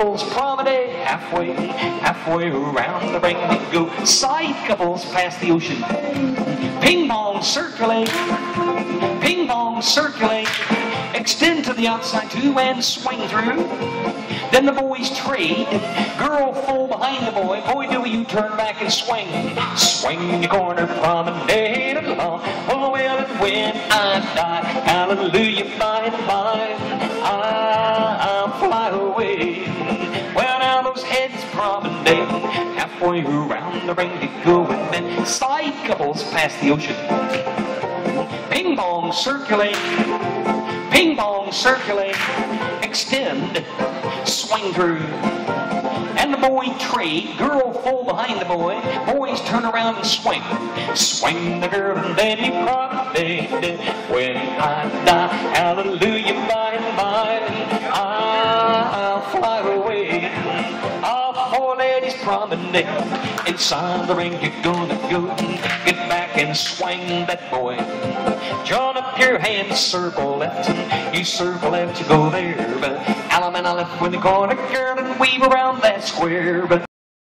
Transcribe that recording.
couples promenade halfway, halfway around the ring they go. Side couples past the ocean. Ping pong circulate, ping pong circulate. Extend to the outside too and swing through. Then the boys trade. Girl fold behind the boy. Boy, do you turn back and swing. Swing your corner promenade along. Oh, well, and when I die, hallelujah, by and by, Halfway round the ring they go, and then side couples pass the ocean. Ping pong circulate. Ping pong circulate. Extend. Swing through. And the boy trade. Girl fold behind the boy. Boys turn around and swing. Swing the girl and then you promenade. When I die, hallelujah, by Four ladies promenade. Inside the ring you're gonna go. Get back and swing that boy. Join up your hands, circle left. You circle left, you go there. But Allemande left when the corner, girl, and weave around that square. But